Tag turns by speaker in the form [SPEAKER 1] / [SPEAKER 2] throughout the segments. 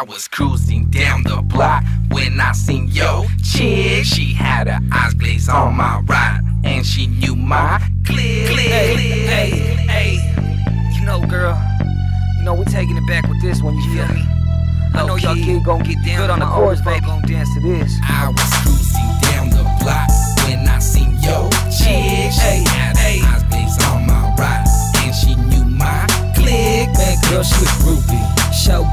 [SPEAKER 1] I was cruising down the block when I seen yo chick. She had her eyes blazed on my ride, and she knew my click. click,
[SPEAKER 2] Hey, hey, hey. You know, girl, you know, we're taking it back with this one, you feel me? I know y'all kid gon' get down good on the chorus, baby. Gon' dance to this.
[SPEAKER 1] I was cruising down the block when I seen yo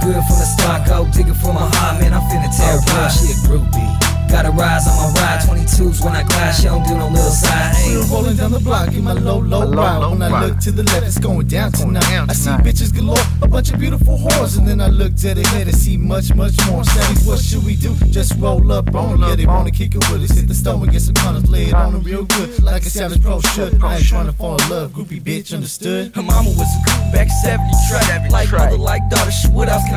[SPEAKER 2] good from the start, go digging for my heart, man. I'm finna tear oh, apart. She a groupie. Got a rise on my ride, 22s when I glide, she don't do no little side. Hey,
[SPEAKER 3] Still rolling down the block in my low, low ride. When I look to the left, it's going down tonight. I see bitches galore, a bunch of beautiful whores. And then I look to the head and see much, much more. Savage, what should we do? Just roll up on them. Yeah, they wanna kick it with us. Hit the stove and get some condoms, lay it on them real good. Like a savage pro should. I ain't trying to fall in love, groupie bitch, understood?
[SPEAKER 2] Her mama was a group back 70 track. Like mother, like daughter, shit, what else can I say?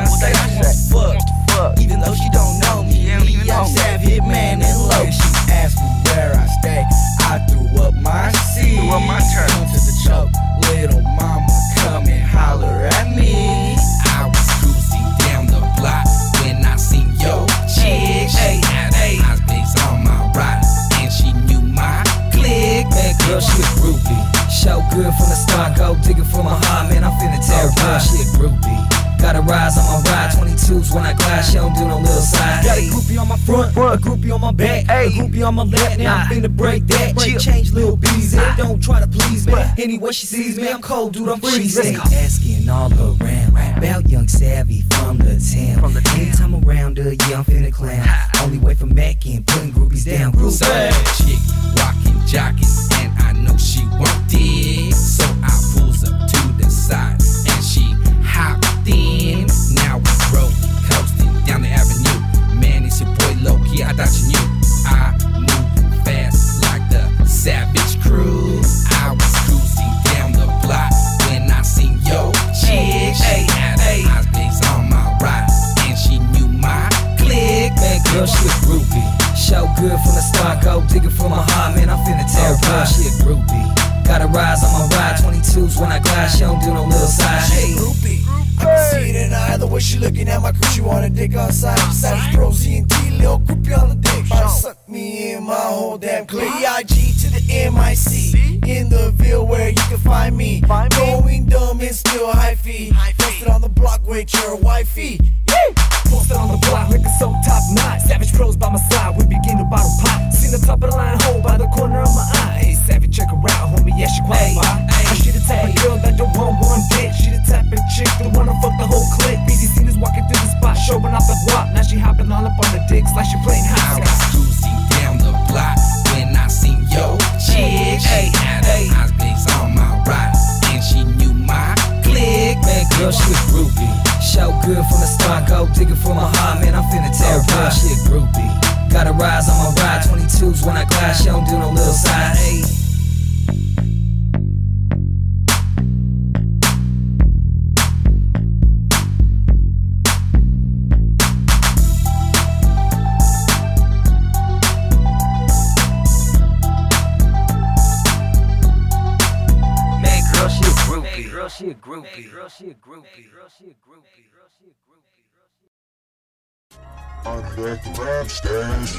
[SPEAKER 2] Girl, she a groupie. Show good from the start, go digging for my heart, man. I'm finna tear apart. She a groupie. Got a rise on my ride, 22s when I glide, she don't do no little side. Got a groupie on my front, a groupie on my back, a groupie on my left. Now I'm finna break that. Break, change little bees, and don't try to please me. Anyway, she sees me, I'm cold, dude, I'm freezing. Asking all around about young Savi from the town. Anytime around her, yeah, I'm finna clown. Only way for Mac and putting groupies down. Group
[SPEAKER 1] Sad chick
[SPEAKER 2] digging for my heart, man. I'm finna tear oh, apart. She a groupie. Got a rise on my ride, 22s when I glide, she don't do no little side. Hey,
[SPEAKER 4] groupie. I can see it in her eye, the way she looking at my crew. She wanna dick on side. Savage Proz Ent, little groupie on the dick. To suck me in my whole damn clique. B-I-G to the M-I-C. In the Ville where you can find me. Going dumb and still high fee. Posted on the block with your wifey.
[SPEAKER 5] Posted on the block, looking so top notch. Savage pros by my side, we begin to bottle pop. Seen the top of the line, hole by the corner of my eye. Hey, Savage, check her out, homie, yeah, she qualify. Hey, she the type of girl that don't want one dick. She the type of chick that wanna fuck the whole clique. BD seen us walking through the spot, showing off the guap. Now she hopping all up on the dicks like she playing
[SPEAKER 1] I
[SPEAKER 5] house.
[SPEAKER 1] was cruising down the block
[SPEAKER 2] groupie. Show good from the start, go digging for my heart, man. I'm finna tear. She a groupie. Got a rise on my ride, 22s when I glide, she don't do no little side. Hey. She a groupie. Girl, she a groupie. Girl, she a groupie. Girl, she a groupie.
[SPEAKER 6] I'm back to rap stash.